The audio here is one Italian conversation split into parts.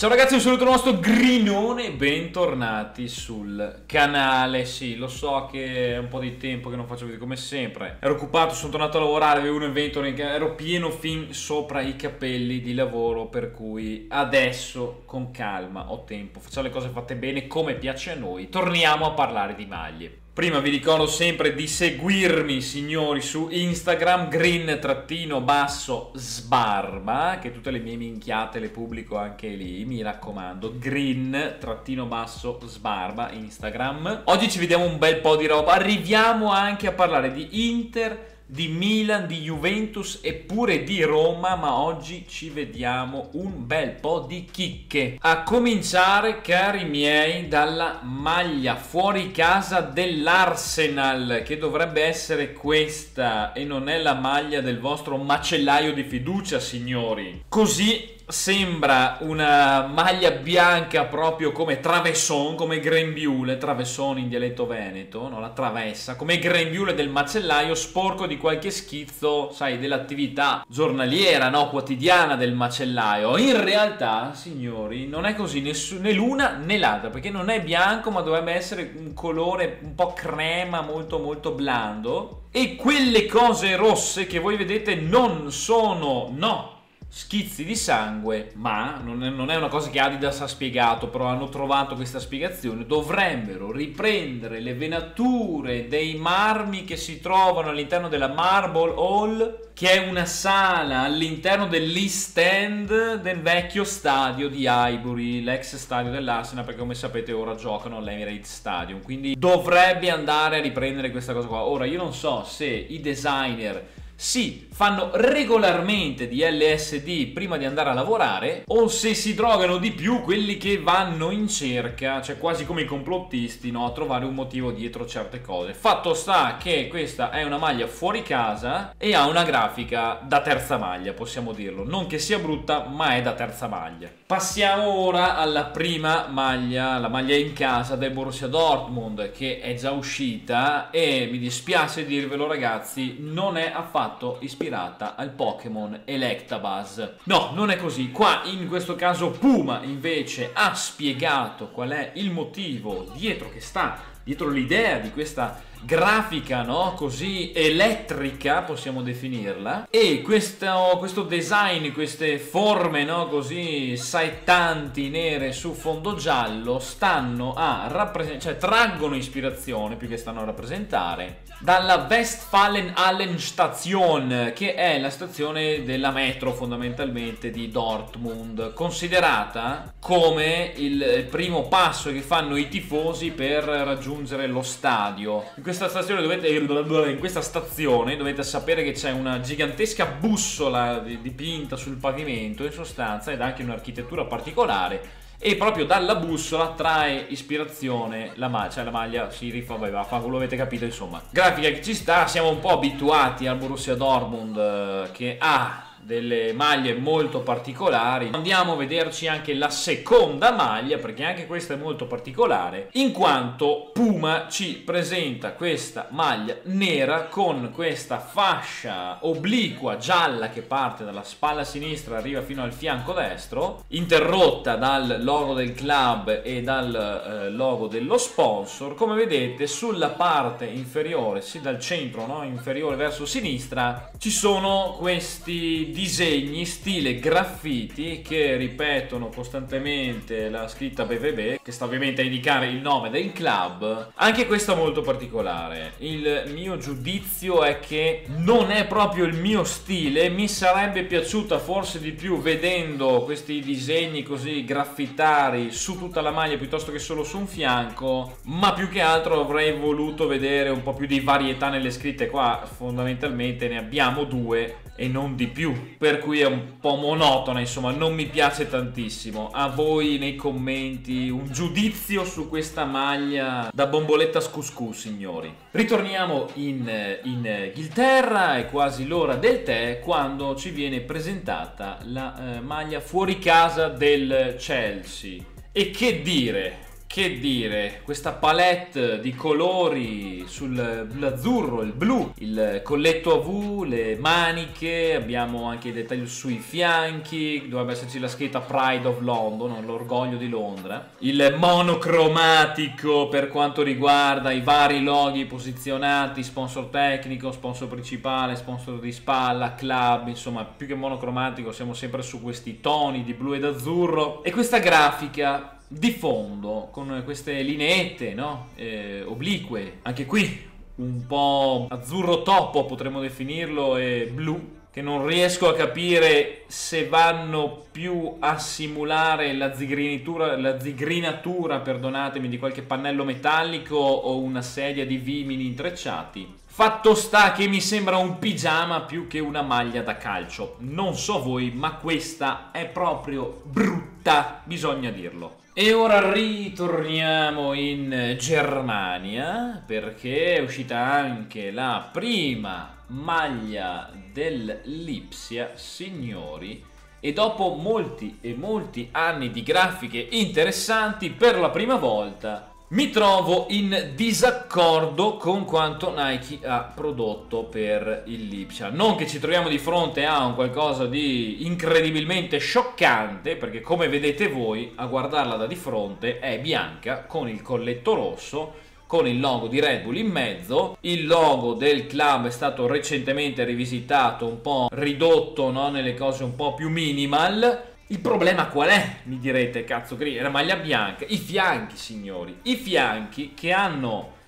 Ciao ragazzi, un saluto al nostro Grinone, bentornati sul canale. Sì, lo so che è un po' di tempo che non faccio video come sempre. Ero occupato, sono tornato a lavorare, avevo un evento, ero pieno fin sopra i capelli di lavoro, per cui adesso con calma ho tempo, facciamo le cose fatte bene come piace a noi. Torniamo a parlare di maglie. Prima vi ricordo sempre di seguirmi, signori, su Instagram, green-sbarba, che tutte le mie minchiate le pubblico anche lì, mi raccomando, green-sbarba, Instagram. Oggi ci vediamo un bel po' di roba, arriviamo anche a parlare di Inter di Milan, di Juventus e pure di Roma, ma oggi ci vediamo un bel po' di chicche. A cominciare, cari miei, dalla maglia fuori casa dell'Arsenal, che dovrebbe essere questa e non è la maglia del vostro macellaio di fiducia, signori. Così sembra una maglia bianca proprio come travesson, come grembiule, travesson in dialetto veneto, no? la travessa, come grembiule del macellaio sporco di qualche schizzo, sai, dell'attività giornaliera, no? quotidiana del macellaio. In realtà, signori, non è così né l'una né l'altra, perché non è bianco, ma dovrebbe essere un colore un po' crema, molto molto blando. E quelle cose rosse che voi vedete non sono, no, schizzi di sangue, ma non è, una cosa che Adidas ha spiegato, però hanno trovato questa spiegazione, dovrebbero riprendere le venature dei marmi che si trovano all'interno della Marble Hall, che è una sala all'interno dell'East End del vecchio stadio di Highbury, l'ex stadio dell'Arsenal, perché come sapete ora giocano all'Emirates Stadium, quindi dovrebbe andare a riprendere questa cosa qua. Ora io non so se i designer si fanno regolarmente di LSD prima di andare a lavorare o se si drogano di più quelli che vanno in cerca, cioè quasi come i complottisti, no? a trovare un motivo dietro certe cose. Fatto sta che questa è una maglia fuori casa e ha una grafica da terza maglia, possiamo dirlo. Non che sia brutta, ma è da terza maglia. Passiamo ora alla prima maglia, la maglia in casa del Borussia Dortmund che è già uscita e mi dispiace dirvelo ragazzi, non è affatto affatto ispirata al Pokémon Electabuzz. No, non è così. Qua in questo caso Puma invece ha spiegato qual è il motivo dietro che sta dietro l'idea di questa grafica no? così elettrica possiamo definirla e questo, questo design queste forme no? così saettanti nere su fondo giallo stanno a rappresentare cioè traggono ispirazione più che stanno a rappresentare dalla Westfalen-Hallen Station che è la stazione della metro fondamentalmente di Dortmund considerata come il primo passo che fanno i tifosi per raggiungere lo stadio. In questa stazione dovete in questa stazione dovete sapere che c'è una gigantesca bussola dipinta sul pavimento in sostanza ed anche un'architettura particolare e proprio dalla bussola trae ispirazione la maglia, cioè la maglia si rifà, vabbè, vaffanculo avete capito insomma. Grafica che ci sta, siamo un po' abituati al Borussia Dortmund eh, che ha delle maglie molto particolari. Andiamo a vederci anche la seconda maglia perché anche questa è molto particolare in quanto Puma ci presenta questa maglia nera con questa fascia obliqua gialla che parte dalla spalla sinistra arriva fino al fianco destro interrotta dal logo del club e dal eh, logo dello sponsor come vedete sulla parte inferiore sì dal centro no? inferiore verso sinistra ci sono questi disegni stile graffiti che ripetono costantemente la scritta BVB, che sta ovviamente a indicare il nome del club. Anche questo è molto particolare. Il mio giudizio è che non è proprio il mio stile, mi sarebbe piaciuta forse di più vedendo questi disegni così graffitari su tutta la maglia piuttosto che solo su un fianco, ma più che altro avrei voluto vedere un po' più di varietà nelle scritte qua, fondamentalmente ne abbiamo due e non di più, per cui è un po' monotona, insomma, non mi piace tantissimo. A voi nei commenti un giudizio su questa maglia da bomboletta scuscus, signori. Ritorniamo in, in Inghilterra, è quasi l'ora del tè quando ci viene presentata la eh, maglia fuori casa del Chelsea. E che dire, che dire, questa palette di colori sull'azzurro, il blu, il colletto a V, le maniche, abbiamo anche i dettagli sui fianchi, dovrebbe esserci la scritta Pride of London, l'orgoglio di Londra, il monocromatico per quanto riguarda i vari loghi posizionati, sponsor tecnico, sponsor principale, sponsor di spalla, club, insomma più che monocromatico siamo sempre su questi toni di blu ed azzurro. E questa grafica di fondo con queste lineette no? eh, oblique, anche qui un po' azzurro topo potremmo definirlo e blu che non riesco a capire se vanno più a simulare la la zigrinatura perdonatemi, di qualche pannello metallico o una sedia di vimini intrecciati. Fatto sta che mi sembra un pigiama più che una maglia da calcio. Non so voi, ma questa è proprio brutta, bisogna dirlo. E ora ritorniamo in Germania perché è uscita anche la prima maglia del Lipsia, signori. E dopo molti e molti anni di grafiche interessanti, per la prima volta mi trovo in disaccordo con quanto Nike ha prodotto per il Lipsia. Non che ci troviamo di fronte a un qualcosa di incredibilmente scioccante, perché come vedete voi, a guardarla da di fronte è bianca con il colletto rosso, con il logo di Red Bull in mezzo. Il logo del club è stato recentemente rivisitato, un po' ridotto no? nelle cose un po' più minimal il problema qual è? Mi direte, cazzo, è la maglia bianca. I fianchi, signori. I fianchi che hanno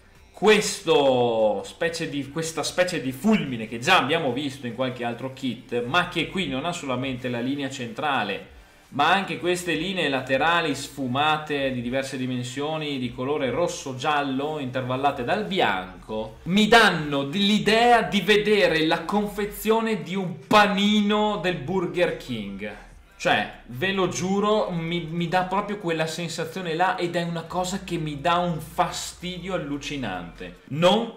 specie di, questa specie di fulmine che già abbiamo visto in qualche altro kit, ma che qui non ha solamente la linea centrale, ma anche queste linee laterali sfumate di diverse dimensioni di colore rosso-giallo intervallate dal bianco, mi danno l'idea di vedere la confezione di un panino del Burger King. Cioè, ve lo giuro, mi, mi, dà proprio quella sensazione là ed è una cosa che mi dà un fastidio allucinante. Non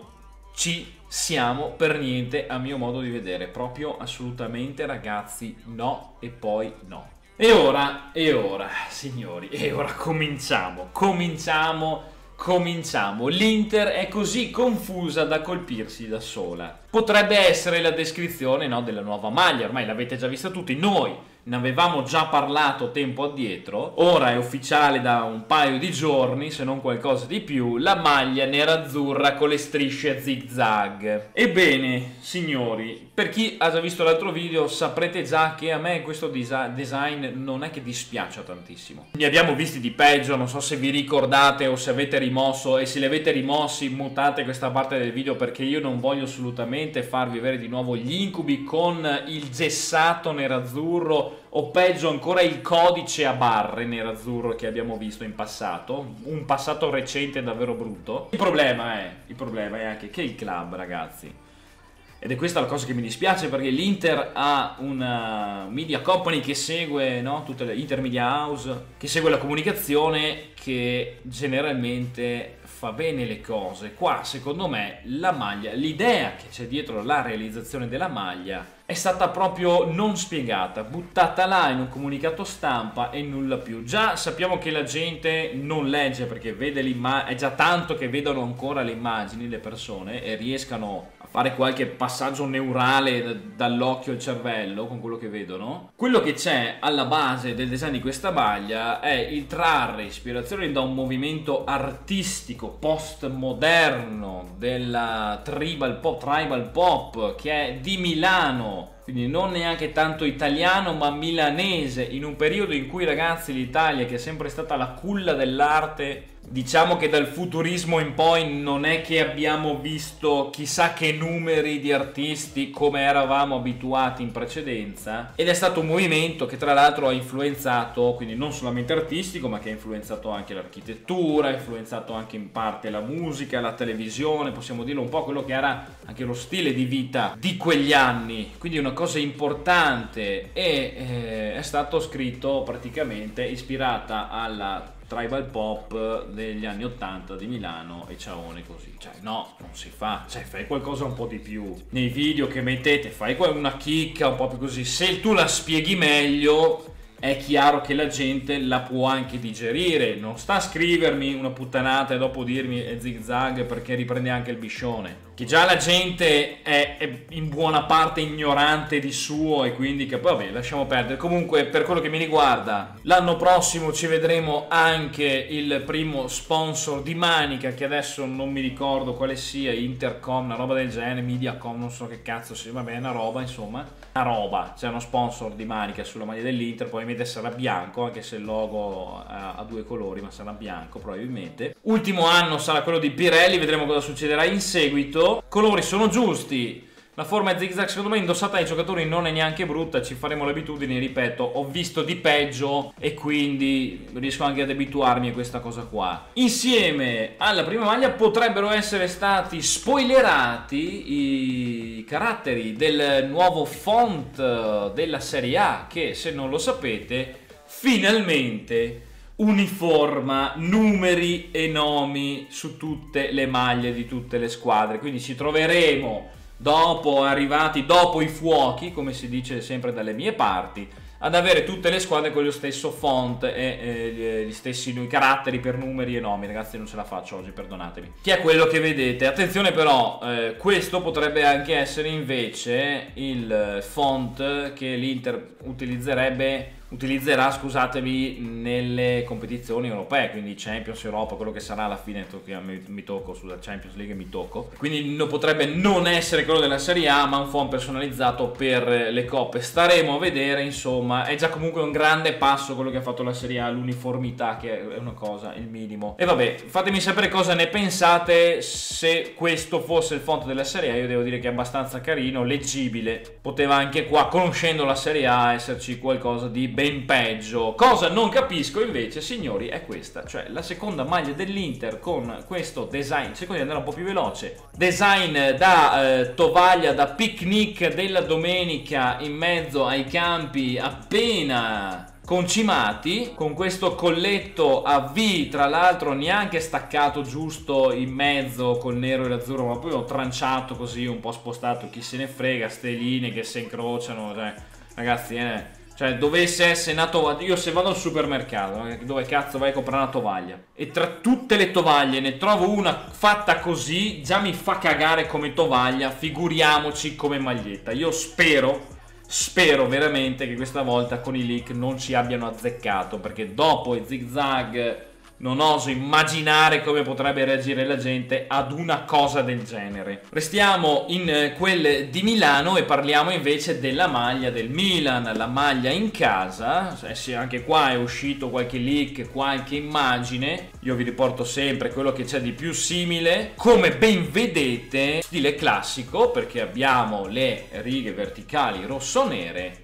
ci siamo per niente a mio modo di vedere, proprio assolutamente ragazzi, no e poi no. E ora, e ora, signori, e ora cominciamo, cominciamo, cominciamo. L'Inter è così confusa da colpirsi da sola. Potrebbe essere la descrizione no, della nuova maglia, ormai l'avete già vista tutti, noi ne avevamo già parlato tempo addietro, ora è ufficiale da un paio di giorni, se non qualcosa di più, la maglia nera-azzurra con le strisce zig-zag. Ebbene, signori, per chi ha già visto l'altro video saprete già che a me questo design non è che dispiaccia tantissimo. Ne abbiamo visti di peggio, non so se vi ricordate o se avete rimosso e se li avete rimossi mutate questa parte del video perché io non voglio assolutamente farvi avere di nuovo gli incubi con il gessato nerazzurro o peggio ancora il codice a barre nerazzurro che abbiamo visto in passato, un passato recente davvero brutto. Il problema è, il problema è anche che il club, ragazzi, ed è questa la cosa che mi dispiace perché l'Inter ha una media company che segue, no? tutte le Intermedia House, che segue la comunicazione, che generalmente fa bene le cose. Qua, secondo me, la maglia, l'idea che c'è dietro la realizzazione della maglia è stata proprio non spiegata, buttata là in un comunicato stampa e nulla più. Già sappiamo che la gente non legge perché vede l'immagine, è già tanto che vedono ancora le immagini le persone e riescano a fare qualche passaggio neurale dall'occhio al cervello con quello che vedono. Quello che c'è alla base del design di questa maglia è il trarre ispirazione da un movimento artistico postmoderno della tribal pop, tribal pop che è di Milano quindi non neanche tanto italiano ma milanese, in un periodo in cui ragazzi l'Italia che è sempre stata la culla dell'arte Diciamo che dal futurismo in poi non è che abbiamo visto chissà che numeri di artisti come eravamo abituati in precedenza. Ed è stato un movimento che tra l'altro ha influenzato, quindi non solamente artistico, ma che ha influenzato anche l'architettura, ha influenzato anche in parte la musica, la televisione, possiamo dirlo un po' quello che era anche lo stile di vita di quegli anni, quindi una cosa importante e eh, è stato scritto praticamente ispirata alla tribal pop degli anni 80 di Milano e ciaone così. Cioè, no, non si fa. Cioè, fai qualcosa un po' di più. Nei video che mettete, fai una chicca un po' più così. Se tu la spieghi meglio, è chiaro che la gente la può anche digerire, non sta a scrivermi una puttanata e dopo dirmi è zig zag perché riprende anche il biscione. Che già la gente è, è, in buona parte ignorante di suo e quindi che vabbè lasciamo perdere. Comunque per quello che mi riguarda l'anno prossimo ci vedremo anche il primo sponsor di Manica che adesso non mi ricordo quale sia, Intercom, una roba del genere, Mediacom, non so che cazzo sia, vabbè una roba insomma, una roba, c'è uno sponsor di Manica sulla maglia dell'Inter, probabilmente sarà bianco anche se il logo ha, ha due colori ma sarà bianco probabilmente. Ultimo anno sarà quello di Pirelli, vedremo cosa succederà in seguito colori sono giusti. La forma è zigzag, secondo me indossata dai giocatori non è neanche brutta, ci faremo le abitudini, ripeto, ho visto di peggio e quindi riesco anche ad abituarmi a questa cosa qua. Insieme alla prima maglia potrebbero essere stati spoilerati i caratteri del nuovo font della Serie A che se non lo sapete finalmente uniforma numeri e nomi su tutte le maglie di tutte le squadre. Quindi ci troveremo dopo arrivati dopo i fuochi, come si dice sempre dalle mie parti, ad avere tutte le squadre con lo stesso font e eh, gli stessi caratteri per numeri e nomi. Ragazzi, non ce la faccio oggi, perdonatemi. Che è quello che vedete. Attenzione però, eh, questo potrebbe anche essere invece il font che l'Inter utilizzerebbe utilizzerà, scusatemi, nelle competizioni europee, quindi Champions Europa, quello che sarà alla fine, mi, tocco sulla Champions League mi tocco. Quindi no, potrebbe non essere quello della Serie A, ma un phone personalizzato per le coppe. Staremo a vedere, insomma, è già comunque un grande passo quello che ha fatto la Serie A, l'uniformità che è una cosa, il minimo. E vabbè, fatemi sapere cosa ne pensate, se questo fosse il font della Serie A, io devo dire che è abbastanza carino, leggibile. Poteva anche qua, conoscendo la Serie A, esserci qualcosa di ben peggio. Cosa non capisco invece, signori, è questa, cioè la seconda maglia dell'Inter con questo design, cerco di andare un po' più veloce, design da eh, tovaglia, da picnic della domenica in mezzo ai campi appena concimati con questo colletto a V tra l'altro neanche staccato giusto in mezzo col nero e l'azzurro ma poi ho tranciato così un po' spostato chi se ne frega ste linee che si incrociano cioè, ragazzi eh, cioè, dovesse essere una tovaglia. Io se vado al supermercato, eh, dove cazzo vai a comprare una tovaglia? E tra tutte le tovaglie ne trovo una fatta così, già mi fa cagare come tovaglia. Figuriamoci come maglietta. Io spero. Spero veramente che questa volta con i leak non ci abbiano azzeccato. Perché dopo i zigzag non oso immaginare come potrebbe reagire la gente ad una cosa del genere. Restiamo in eh, quel di Milano e parliamo invece della maglia del Milan, la maglia in casa. Anche qua è uscito qualche leak, qualche immagine. Io vi riporto sempre quello che c'è di più simile. Come ben vedete, stile classico perché abbiamo le righe verticali rosso-nere,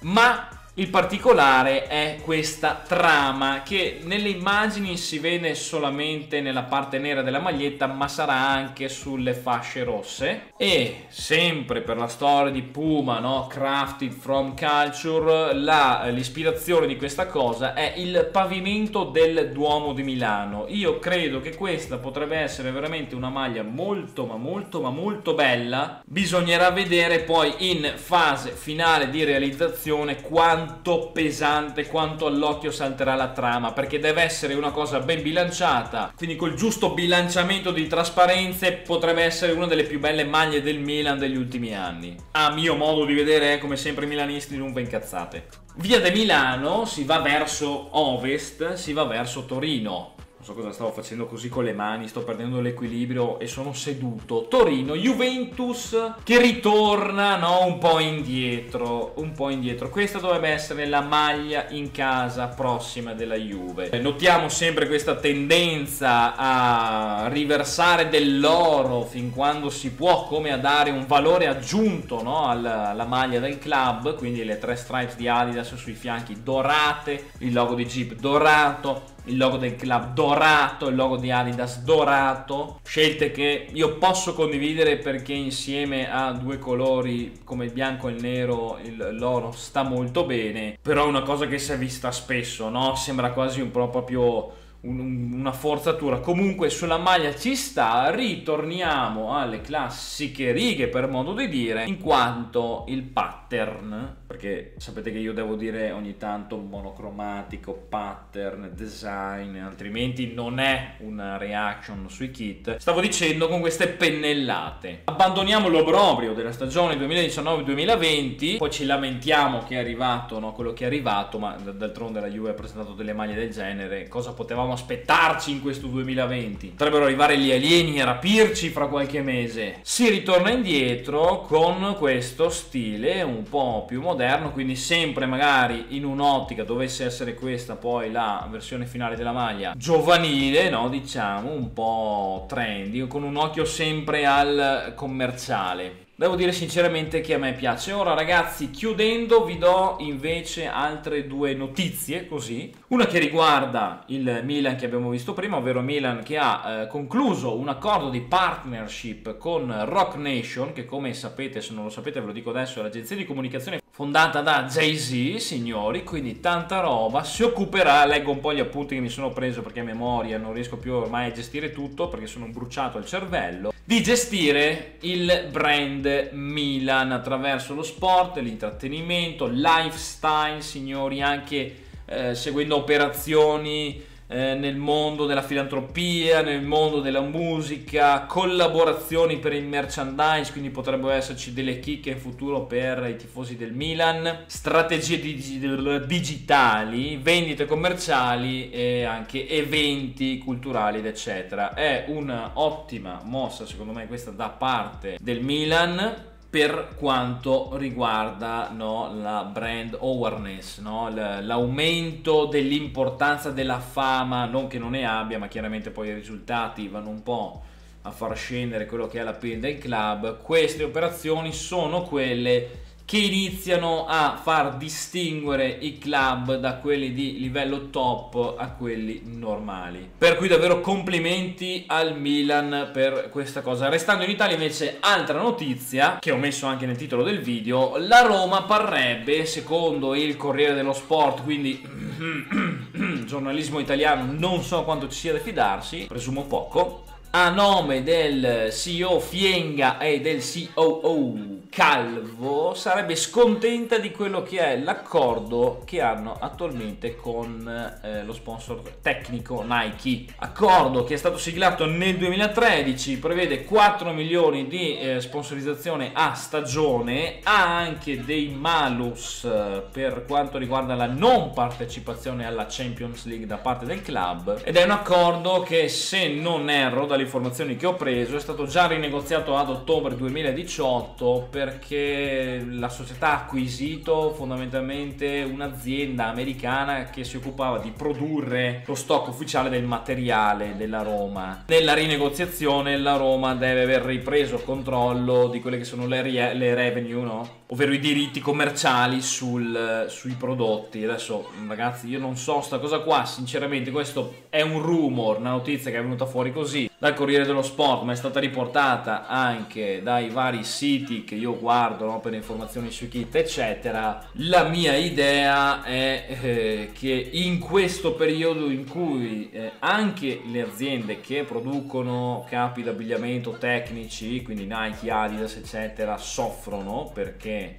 ma il particolare è questa trama che nelle immagini si vede solamente nella parte nera della maglietta ma sarà anche sulle fasce rosse e sempre per la storia di Puma, no? crafted from culture, la, l'ispirazione di questa cosa è il pavimento del Duomo di Milano. Io credo che questa potrebbe essere veramente una maglia molto ma molto ma molto bella. Bisognerà vedere poi in fase finale di realizzazione quanto quanto pesante, quanto all'occhio salterà la trama, perché deve essere una cosa ben bilanciata, quindi col giusto bilanciamento di trasparenze potrebbe essere una delle più belle maglie del Milan degli ultimi anni. A mio modo di vedere, eh, come sempre i milanisti non va incazzate. Via de Milano si va verso ovest, si va verso Torino so cosa stavo facendo così con le mani, sto perdendo l'equilibrio e sono seduto. Torino, Juventus che ritorna no, un po' indietro, un po' indietro. Questa dovrebbe essere la maglia in casa prossima della Juve. Notiamo sempre questa tendenza a riversare dell'oro fin quando si può, come a dare un valore aggiunto no, alla, alla maglia del club, quindi le tre stripes di Adidas sui fianchi dorate, il logo di Jeep dorato, il logo del club dorato, il logo di Adidas dorato, scelte che io posso condividere perché insieme a due colori come il bianco e il nero, il, l'oro sta molto bene, però è una cosa che si è vista spesso, no? Sembra quasi un po' proprio un, una forzatura. Comunque sulla maglia ci sta, ritorniamo alle classiche righe per modo di dire, in quanto il pattern, perché sapete che io devo dire ogni tanto monocromatico, pattern, design, altrimenti non è una reaction sui kit. Stavo dicendo con queste pennellate. Abbandoniamo l'obrobrio della stagione 2019-2020, poi ci lamentiamo che è arrivato no, quello che è arrivato, ma d'altronde la Juve ha presentato delle maglie del genere, cosa potevamo aspettarci in questo 2020. Potrebbero arrivare gli alieni a rapirci fra qualche mese. Si ritorna indietro con questo stile un po' più moderno, quindi sempre magari in un'ottica dovesse essere questa poi la versione finale della maglia giovanile, no, diciamo, un po' trendy, con un occhio sempre al commerciale. Devo dire sinceramente che a me piace. Ora ragazzi, chiudendo vi do invece altre due notizie così. Una che riguarda il Milan che abbiamo visto prima, ovvero Milan che ha eh, concluso un accordo di partnership con Rock Nation, che come sapete, se non lo sapete ve lo dico adesso, è l'agenzia di comunicazione fondata da Jay-Z, signori, quindi tanta roba. Si occuperà, leggo un po' gli appunti che mi sono preso perché a memoria non riesco più ormai a gestire tutto perché sono bruciato il cervello, di gestire il brand Milan attraverso lo sport, l'intrattenimento, lifestyle, signori, anche eh, seguendo operazioni eh, nel mondo della filantropia, nel mondo della musica, collaborazioni per il merchandise, quindi potrebbero esserci delle chicche in futuro per i tifosi del Milan, strategie dig- digitali, vendite commerciali e anche eventi culturali ed eccetera. È un'ottima mossa secondo me questa da parte del Milan per quanto riguarda no, la brand awareness, no? l'aumento dell'importanza della fama, non che non ne abbia, ma chiaramente poi i risultati vanno un po' a far scendere quello che è la PIL del club. Queste operazioni sono quelle che iniziano a far distinguere i club da quelli di livello top a quelli normali. Per cui davvero complimenti al Milan per questa cosa. Restando in Italia invece altra notizia che ho messo anche nel titolo del video, la Roma parrebbe, secondo il Corriere dello Sport, quindi giornalismo italiano, non so quanto ci sia da fidarsi, presumo poco, a nome del CEO Fienga e del COO Calvo sarebbe scontenta di quello che è l'accordo che hanno attualmente con eh, lo sponsor tecnico Nike. Accordo che è stato siglato nel 2013, prevede 4 milioni di eh, sponsorizzazione a stagione, ha anche dei malus eh, per quanto riguarda la non partecipazione alla Champions League da parte del club ed è un accordo che se non erro dalle informazioni che ho preso è stato già rinegoziato ad ottobre 2018 per perché la società ha acquisito fondamentalmente un'azienda americana che si occupava di produrre lo stock ufficiale del materiale della Roma. Nella rinegoziazione la Roma deve aver ripreso controllo di quelle che sono le, re- le revenue, no? ovvero i diritti commerciali sul, sui prodotti. Adesso ragazzi io non so sta cosa qua, sinceramente questo è un rumor, una notizia che è venuta fuori così dal Corriere dello Sport, ma è stata riportata anche dai vari siti che io guardo no, per informazioni sui kit, eccetera. La mia idea è eh, che in questo periodo in cui eh, anche le aziende che producono capi d'abbigliamento tecnici, quindi Nike, Adidas, eccetera, soffrono perché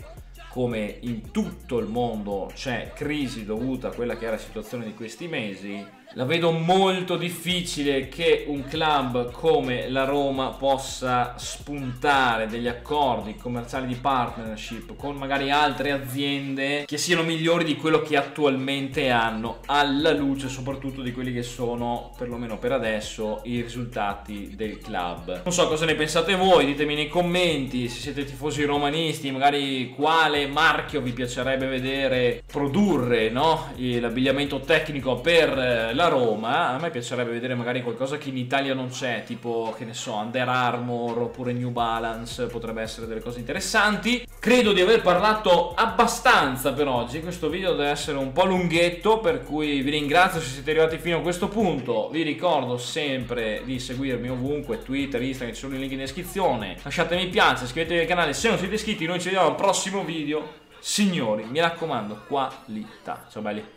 come in tutto il mondo c'è crisi dovuta a quella che è la situazione di questi mesi, la vedo molto difficile che un club come la Roma possa spuntare degli accordi commerciali di partnership con magari altre aziende che siano migliori di quello che attualmente hanno, alla luce soprattutto di quelli che sono, perlomeno per adesso, i risultati del club. Non so cosa ne pensate voi, ditemi nei commenti se siete tifosi romanisti, magari quale marchio vi piacerebbe vedere produrre no? l'abbigliamento tecnico per la Roma, a me piacerebbe vedere magari qualcosa che in Italia non c'è, tipo, che ne so, Under Armour oppure New Balance, potrebbe essere delle cose interessanti. Credo di aver parlato abbastanza per oggi, questo video deve essere un po' lunghetto, per cui vi ringrazio se siete arrivati fino a questo punto. Vi ricordo sempre di seguirmi ovunque, Twitter, Instagram, ci sono i link in descrizione. Lasciate mi piace, iscrivetevi al canale se non siete iscritti, noi ci vediamo al prossimo video. Signori, mi raccomando, qualità. Ciao belli.